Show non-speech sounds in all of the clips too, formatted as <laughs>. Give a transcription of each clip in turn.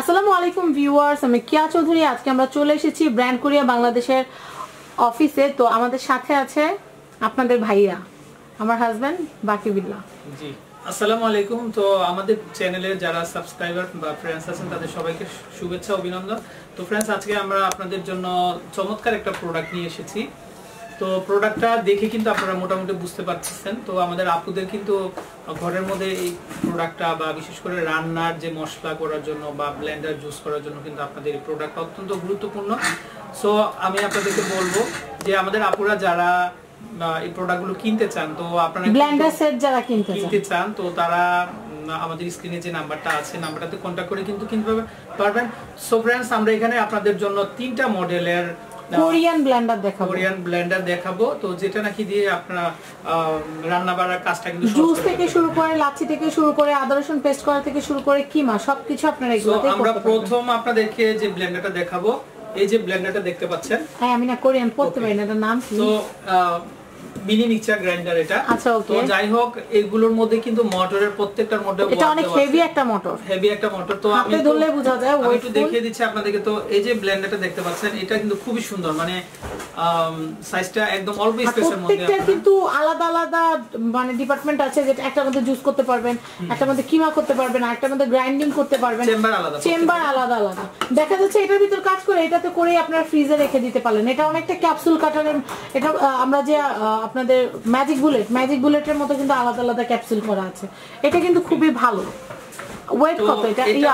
আসসালামু আলাইকুম ভিউয়ার্স, আমি কিয়া চৌধুরী। আজকে আমরা চলে এসেছি ব্র্যান্ড কোরিয়া বাংলাদেশের অফিসে। তো আমাদের সাথে আছে আপনাদের ভাইয়া আমার হাজব্যান্ড বাকি বিল্লা। জি, আসসালামু আলাইকুম। তো আমাদের চ্যানেলে যারা সাবস্ক্রাইবার বা ফ্রেন্ডস আছেন, তাদের সবাইকে শুভেচ্ছা, অভিনন্দন। তো ফ্রেন্ডস আজকে আমরা আপনাদের জন্য চমৎকার একটা প্রোডাক্ট নিয়ে এসেছি। তো প্রোডাক্টটা দেখে কিন্তু আপনারা মোটামুটি বুঝতে পারছেন তো আমাদের আপুদের কিন্তু ঘরের মধ্যে এই প্রোডাক্টটা বা বিশেষ করে রান্নার যে মশলা করার জন্য বা ব্লেন্ডার জুস করার জন্য কিন্তু আপনাদের এই প্রোডাক্টটা অত্যন্ত গুরুত্বপূর্ণ। সো আমি আপনাদেরকে বলব যে আমাদের আপুরা যারা এই প্রোডাক্টগুলো কিনতে চান তো আপনারা ব্লেন্ডার সেট যারা কিনতে চান। কিনতে চান তো তারা আমাদের স্ক্রিনে যে নাম্বারটা আছে নাম্বারটাতে কন্ট্যাক্ট করে কিন্তু কিনতে পারবেন। সো ফ্রেন্ডস আমরা এখানে আপনাদের জন্য তিনটা মডেলের কোরিয়ান ব্লেন্ডার দেখাবো। কোরিয়ান ব্লেন্ডার দেখাবো। তো যেটা নাকি দিয়ে আপনারা রান্না বাড়ার কাজটা কিন্তু জুস থেকে শুরু করে লাচ্ছি থেকে শুরু করে আদা রসুন পেস্ট করা থেকে শুরু করে কিমা সবকিছু আপনারা এগুলোতে আমরা প্রথম আপনাদেরকে যে ব্লেন্ডারটা দেখাবো এই যে ব্লেন্ডারটা দেখতে পাচ্ছেন। হ্যাঁ আমি না কোরিয়ান পড়তে পারি না এটার নাম কি? তো মিনি মিক্সচার গ্রাইন্ডার এটা। আচ্ছা, তো যাই হোক এগুলোর মধ্যে কিন্তু মোটরের প্রত্যেকটার মধ্যে এটা অনেক হেভি একটা মোটর হেভি একটা মোটর তো আমি হাতে ধরলে বোঝা যায়, আমি একটু দেখিয়ে দিচ্ছি আপনাদেরকে। তো এই যে ব্লেন্ডারটা দেখতে পাচ্ছেন এটা কিন্তু খুবই সুন্দর। মানে সাইজটা একদম অল্প স্পেসের মধ্যে। প্রত্যেকটার আপনারা- কিন্তু আলাদা আলাদা মানে ডিপার্টমেন্ট আছে যেটা একটার মধ্যে জুস করতে পারবেন একটার মধ্যে কিমা করতে পারবেন আরেকটার মধ্যে গ্রাইন্ডিং করতে পারবেন। Chamber আলাদা, চেম্বার আলাদা আলাদা। দেখা যাচ্ছে এটার ভিতর কাজ করে এটাতে করে আপনার ফ্রিজে রেখে দিতে পারলেন। এটা অনেকটা ক্যাপসুল কাটারের এটা আমরা যে আহ, আপনাদের ম্যাজিক বুলেট ম্যাজিক বুলেটের মতো কিন্তু আলাদা আলাদা ক্যাপসুল করা আছে। এটা কিন্তু খুবই ভালো। ওয়েট কত এটা? এটা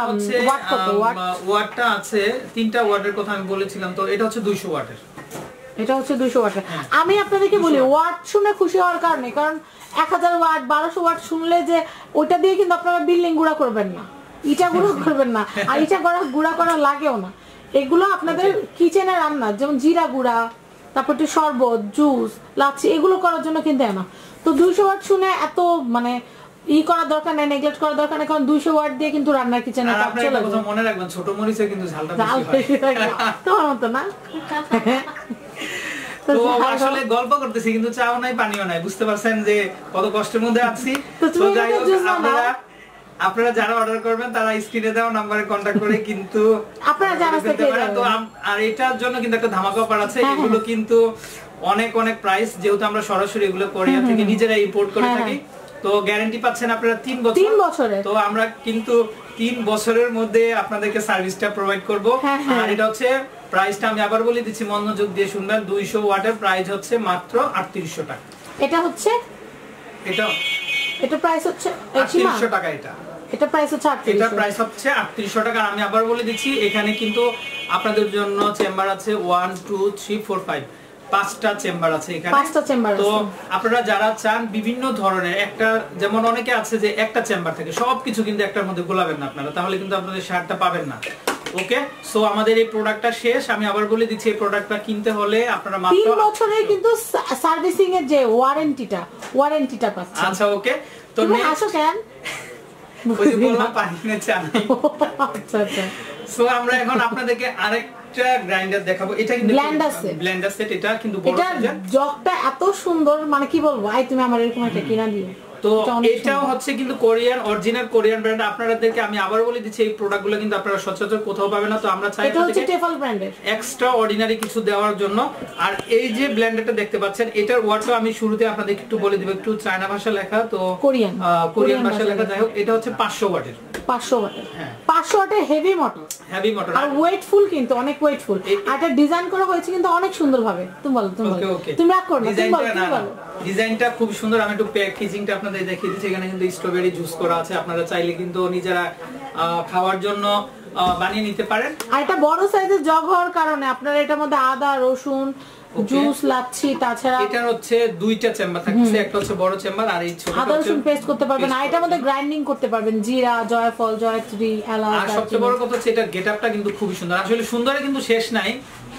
ওয়াট কত? ওয়াট ওয়াটটা আছে তিনটা ওয়াটের কথা আমি বলেছিলাম তো এটা হচ্ছে 200 ওয়াটের। এটা হচ্ছে দুশো ওয়াট আমি আপনাদেরকে বলি ওয়াট। শুনে খুশি হওয়ার কারণে কারণ এক হাজার ওয়াট বারোশো ওয়াট শুনলে যে ওইটা দিয়ে কিন্তু আপনারা বিল্ডিং গুঁড়া করবেন না। ইটা গুঁড়ো <laughs> করবেন না। আর ইটা করা গুঁড়া করা লাগেও না। এগুলো আপনাদের কিচেনে রান্না যেমন জিরা গুঁড়া তারপর একটু শরবত জুস লাচ্ছি এগুলো করার জন্য কিন্তু না তো দুইশো ওয়াট শুনে এত মানে ই করার দরকার নেই নেগলেক্ট করার দরকার নেই কারণ দুইশো ওয়াট দিয়ে কিন্তু রান্নার কিচেনে কাজ চলে মনে রাখবেন ছোট মরিচে কিন্তু ঝালটা বেশি হয়। তোমার মতো না? তো আসলে গল্প করতেছি কিন্তু চাও নাই পানিও নাই। বুঝতে পারছেন যে কত কষ্টের মধ্যে আছি। তো যাই হোক আপনারা আপনারা যারা অর্ডার করবেন তারা স্ক্রিনে দেওয়া নাম্বারে কন্ট্যাক্ট করে <laughs> কিন্তু আপনারা পেয়ে পারেন। তো আর এটার জন্য কিন্তু একটা ধামাকা অফার আছে। হ্যাঁ, এগুলো কিন্তু অনেক অনেক প্রাইস যেহেতু আমরা সরাসরি এগুলো কোরিয়া থেকে নিজেরা ইম্পোর্ট করে হ্যাঁ, থাকি। তো গ্যারান্টি পাচ্ছেন আপনারা তিন বছর। তিন বছরের। তো আমরা কিন্তু তিন বছরের মধ্যে আপনাদেরকে সার্ভিসটা প্রোভাইড করব। হ্যাঁ, হ্যাঁ। আর এটা হচ্ছে প্রাইসটা আমি আবার বলে দিচ্ছি মনোযোগ দিয়ে শুনবেন। দুইশো ওয়াটের প্রাইস হচ্ছে মাত্র আটত্রিশশো টাকা। এটা হচ্ছে? এটা এটা প্রাইস হচ্ছে? এই সীমা? আটত্রিশশো টাকা এটা। এটা প্রাইস হচ্ছে আটত্রিশশো। প্রাইস হচ্ছে আটত্রিশশো টাকা। আর আমি আবার বলে দিচ্ছি এখানে কিন্তু আপনাদের জন্য চেম্বার আছে one two three four five পাঁচটা চেম্বার আছে এখানে। পাঁচটা chamber তো আপনারা যারা চান বিভিন্ন ধরনের একটা যেমন অনেকে আছে যে একটা চেম্বার থেকে সবকিছু কিন্তু একটার মধ্যে গোলাবেন না আপনারা তাহলে কিন্তু আপনাদের শার্টটা পাবেন না। ওকে সো আমাদের এই প্রোডাক্টটা শেষ। আমি আবার বলে দিচ্ছি এই প্রোডাক্টটা কিনতে হলে আপনারা মাত্র বছরের কিন্তু সার্ভিসিং এর যে ওয়ারেন্টিটা ওয়ারেন্টিটা পাচ্ছে আচ্ছা ওকে তো হাসো কেন ওই যে বললাম পানি কিনে চা আচ্ছা আচ্ছা। সো আমরা এখন আপনাদেরকে আরেকটা গ্রাইন্ডার দেখাবো। এটা কিন্তু। ব্লেন্ডার সেট এটা কিন্তু বড় এটা। জগটা এত সুন্দর মানে কি বলব? আই তুমি আমার এরকম একটা কিনা দিও। তো এটাও হচ্ছে কিন্তু কোরিয়ান অরিজিনাল কোরিয়ান ব্র্যান্ড আপনাদেরকে আমি আবার বলে দিচ্ছি এই প্রোডাক্টগুলো কিন্তু আপনারা সচরাচর কোথাও পাবেন না। তো আমরা চাই এটা হচ্ছে টেফল ব্র্যান্ডের এক্সট্রা অর্ডিনারি কিছু দেওয়ার জন্য। আর এই যে ব্লেন্ডারটা দেখতে পাচ্ছেন এটার ওয়ার্ডটা আমি শুরুতে আপনাদের একটু বলে দিব। একটু চায়না ভাষা লেখা তো কোরিয়ান। কোরিয়ান ভাষা লেখা। যাই হোক এটা হচ্ছে পাঁচশো ওয়াটের ওয়াটের হ্যাঁ। ওয়াটের হেভি মোটর হেভি মোটর আর ওয়েটফুল কিন্তু অনেক ওয়েটফুল এই- আর এটা ডিজাইন করা হয়েছে কিন্তু অনেক তুমি বলো তুমি ওকে বলো। তুমি রাগ করো না তুমি বলো ডিজাইনটা তুমি বলো। ডিজাইনটা খুব সুন্দর। আমি একটু প্যাকেজিংটা আপনাদের দেখিয়ে দিচ্ছি। এখানে কিন্তু স্ট্রবেরি জুস করা আছে। আপনারা চাইলে কিন্তু নিজেরা খাওয়ার জন্য বানিয়ে নিতে পারেন। আর এটা বড় সাইজের জগ হওয়ার কারণে আপনারা এটার মধ্যে আদা রসুন জুস লাচ্ছি তাছাড়া হচ্ছে দুইটা চেম্বার থাকছে একটা হচ্ছে বড় চেম্বার আর এই ছোট আদা রসুন পেস্ট করতে পারবেন। আর এটার মধ্যে গ্রাইন্ডিং করতে পারবেন। জিরা জয়ফল জয়ত্রী এলাচ আর সবচেয়ে বড় কথা হচ্ছে এটার গেটআপটা কিন্তু খুবই সুন্দর। আসলে সুন্দরে কিন্তু শেষ নাই।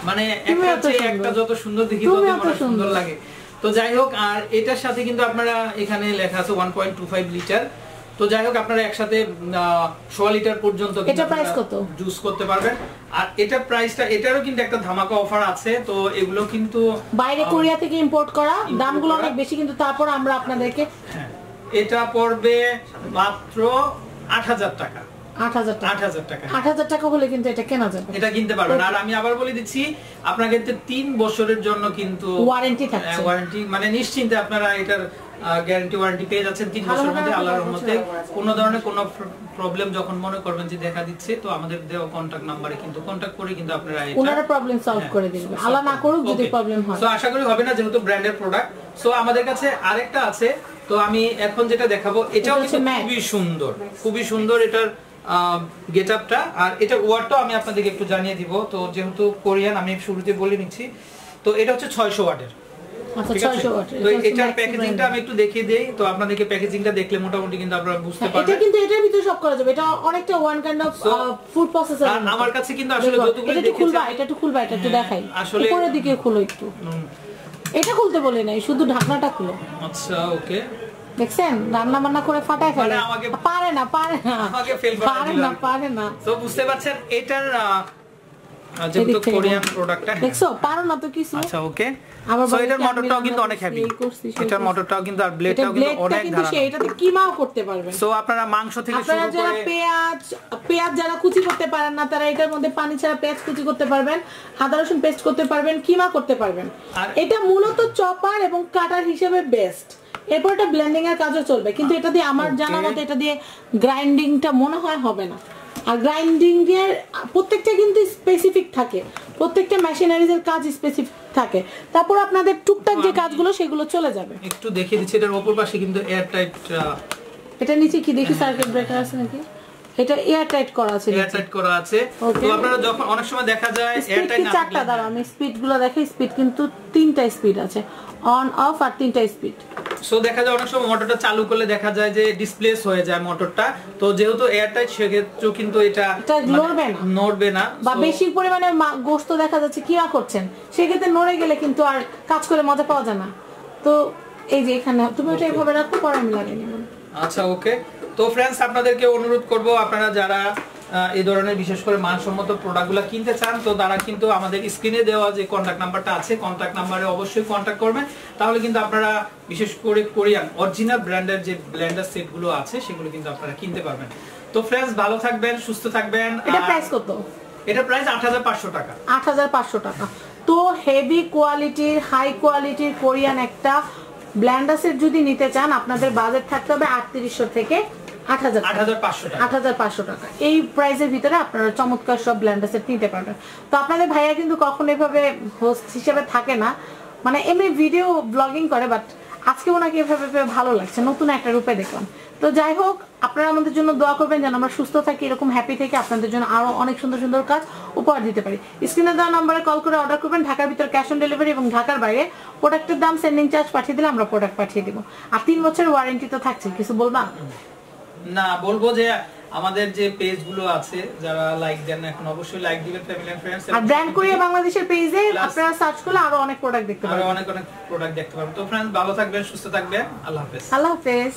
মানে একটা একটা যত সুন্দর দেখি তত সুন্দর সুন্দর। লাগে। তো যাই হোক আর এটার সাথে কিন্তু আপনারা এখানে লেখা আছে 1.25 লিটার তো যাই হোক আপনারা একসাথে সোয়া লিটার পর্যন্ত কত? জুস করতে পারবেন। আর এটার প্রাইসটা এটারও কিন্তু একটা ধামাকা অফার আছে তো এগুলো কিন্তু বাইরে কোরিয়া থেকে ইম্পোর্ট করা দামগুলো অনেক বেশি কিন্তু তারপর আমরা আপনাদেরকে হ্যাঁ, এটা পড়বে মাত্র আট হাজার টাকা। আট হাজার আট হাজার টাকা। আট হাজার টাকা হলে কিন্তু এটা কেনা যাবে। এটা কিনতে পারবেন। আর আমি আবার বলে দিচ্ছি আপনার কিন্তু তিন বছরের জন্য কিন্তু ওয়ারেন্টি থাকছে। ওয়ারেন্টি মানে নিশ্চিন্তে আপনারা এটার গ্যারান্টি ওয়ারেন্টি পেয়ে যাচ্ছেন তিন বছরের মধ্যে আল্লাহর রহমতে। কোনো ধরনের কোনো প্রবলেম যখন মনে করবেন যে দেখা দিচ্ছে তো আমাদের দেওয়া কন্টাক্ট নাম্বারে কিন্তু কন্টাক্ট করে কিন্তু আপনারা এটা ওনারা প্রবলেম সলভ হ্যাঁ, করে দিবে আল্লাহ না করুক যদি প্রবলেম হয়। So, আশা করি হবে না যেহেতু ব্র্যান্ডের প্রোডাক্ট সো আমাদের কাছে আরেকটা আছে। তো আমি এখন যেটা দেখাবো এটাও হচ্ছে কিন্তু খুবই সুন্দর। খুবই সুন্দর এটার গেট আপটা আর এটার ওয়ার্ডটাও আমি আপনাদেরকে একটু জানিয়ে দিব। তো যেহেতু কোরিয়ান আমি শুরুতে বলে নিচ্ছি। তো এটা হচ্ছে ছয়শো ওয়াটের। তো এটার প্যাকেজিংটা আমি একটু দেখিয়ে দেই। তো আপনাদেরকে প্যাকেজিংটা দেখলে মোটামুটি কিন্তু আপনারা বুঝতে এটা কিন্তু এটার ভিতরে সব করা যাবে। এটা অনেকটা one kind of food processor আর আমার কাছে কিন্তু আসলে যতগুলো এটা খুলবা এটা একটু খুলবা এটা একটু হ্যাঁ, দেখাই। আসলে- উপরের দিকে খুলো একটু। এটা খুলতে বলে নাই শুধু ঢাকনাটা খুলো। আচ্ছা ওকে। দেখছেন? রান্না বান্না করে ফাটায় ফেলে। মানে আমাকে- পারে না পারে না। পারে না পারে না। তো বুঝতে পারছেন এটার যেহেতু কোরিয়ান প্রোডাক্টটা দেখছ? পারো না তো কিছু। আচ্ছা ওকে। আবার সো এটার মোটরটাও কিন্তু অনেক হেভি এটার মোটরটাও কিন্তু আর ব্লেডটাও কিন্তু অনেক কিন্তু সে এটাতে কিমাও করতে পারবেন সো আপনারা মাংস থেকে আপনারা শুরু যারা করে পেঁয়াজ পেঁয়াজ যারা কুচি করতে পারেন না তারা এটার মধ্যে পানি ছাড়া পেঁয়াজ কুচি করতে পারবেন আদা রসুন পেস্ট করতে পারবেন কিমা করতে পারবেন। আর- এটা মূলত চপার এবং কাটার হিসেবে বেস্ট এরপর এটা ব্লেন্ডিং এর কাজও চলবে কিন্তু এটা দিয়ে আমার জানা মতে এটা দিয়ে গ্রাইন্ডিংটা মনে হয় হবে না। আর গ্রাইন্ডিং এর প্রত্যেকটা কিন্তু স্পেসিফিক থাকে। প্রত্যেকটা মেশিনারিজ এর কাজ স্পেসিফিক থাকে। তারপর আপনাদের টুকটাক যে কাজগুলো সেগুলো চলে যাবে। একটু দেখিয়ে দিচ্ছি এটার অপর পাশে কিন্তু এয়ার টাইট এটা নিচে কি দেখি সার্কিট ব্রেকার আছে নাকি? এটা এয়ার টাইট করা আছে এয়ার টাইট করা আছে। তো আপনারা যখন অনেক সময় দেখা যায় এয়ার টাইট চারটা? আমি স্পিডগুলো দেখি স্পিড কিন্তু তিনটা স্পিড আছে। অন অফ আর তিনটা স্পিড সো দেখা যায় অনেক সময় মোটরটা চালু করলে দেখা যায় যে ডিসপ্লেস হয়ে যায় মোটরটা তো যেহেতু সেক্ষেত্রেও কিন্তু এটা মানে নড়বে না। নড়বে না। বা বেশি পরিমাণে গোস্ত দেখা যাচ্ছে কিমা করছেন। সেক্ষেত্রে নড়ে গেলে কিন্তু আর কাজ করে মজা পাওয়া যায় না। তো এই যে এখানে তুমি ওটা এভাবে রাখো পরে আমি নিব। আচ্ছা ওকে তো ফ্রেন্ডস আপনাদেরকে অনুরোধ করব আপনারা যারা এই ধরনের বিশেষ করে মানসম্মত প্রোডাক্টগুলো কিনতে চান তো তারা কিন্তু আমাদের স্ক্রিনে দেওয়া যে কন্ট্যাক্ট নাম্বারটা আছে কন্ট্যাক্ট নাম্বারে অবশ্যই কন্ট্যাক্ট করবেন। তাহলে কিন্তু আপনারা বিশেষ করে কোরিয়ান অরিজিনাল ব্র্যান্ডের যে ব্লেন্ডার সেটগুলো আছে সেগুলো কিন্তু আপনারা কিনতে পারবেন। তো ফ্রেন্ডস ভালো থাকবেন সুস্থ থাকবেন এটা প্রাইস কত? এটা প্রাইস আট হাজার পাঁচশো টাকা। আট হাজার পাঁচশো টাকা। তো হেভি কোয়ালিটির হাই কোয়ালিটির কোরিয়ান একটা ব্ল্যান্ডার সেট যদি নিতে চান আপনাদের বাজেট থাকতে হবে আটত্রিশশো থেকে আট হাজার পাঁচশো আট হাজার পাঁচশো টাকা। এই প্রাইসের ভিতরে আপনারা চমৎকার সব ব্ল্যান্ডার সেট নিতে পারবেন। তো আপনাদের ভাইয়া কিন্তু কখনো এভাবে হোস্ট হিসেবে থাকে না। মানে এমনি ভিডিও ব্লগিং করে বাট আজকে ওনাকে এভাবে পেয়ে ভালো লাগছে, নতুন একটা রূপে দেখলাম। তো যাই হোক, আপনারা আমাদের জন্য দোয়া করবেন যেন আমরা সুস্থ থাকি, এরকম হ্যাপি থেকে আপনাদের জন্য আরও অনেক সুন্দর সুন্দর কাজ উপহার দিতে পারি। স্ক্রিনে দেওয়া নম্বরে কল করে অর্ডার করবেন, ঢাকার ভিতরে ক্যাশ অন ডেলিভারি এবং ঢাকার বাইরে প্রোডাক্টের দাম সেন্ডিং চার্জ পাঠিয়ে দিলে আমরা প্রোডাক্ট পাঠিয়ে দিব। আর তিন বছরের ওয়ারেন্টি তো থাকছে কিছু বলবা? না, বলব যে আমাদের যে পেজগুলো আছে যারা লাইক দেন এখন অবশ্যই লাইক দিবেন ফ্যামিলি এন্ড ফ্রেন্ডস আর ব্র্যান্ড কোরিয়া বাংলাদেশের পেজে আপনারা সার্চ করলে আরও অনেক প্রোডাক্ট দেখতে পাবেন। আরও অনেক অনেক প্রোডাক্ট দেখতে পাবেন। তো ফ্রেন্ডস ভালো থাকবেন সুস্থ থাকবেন। আল্লাহ হাফেজ। আল্লাহ হাফেজ।